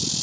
Bye.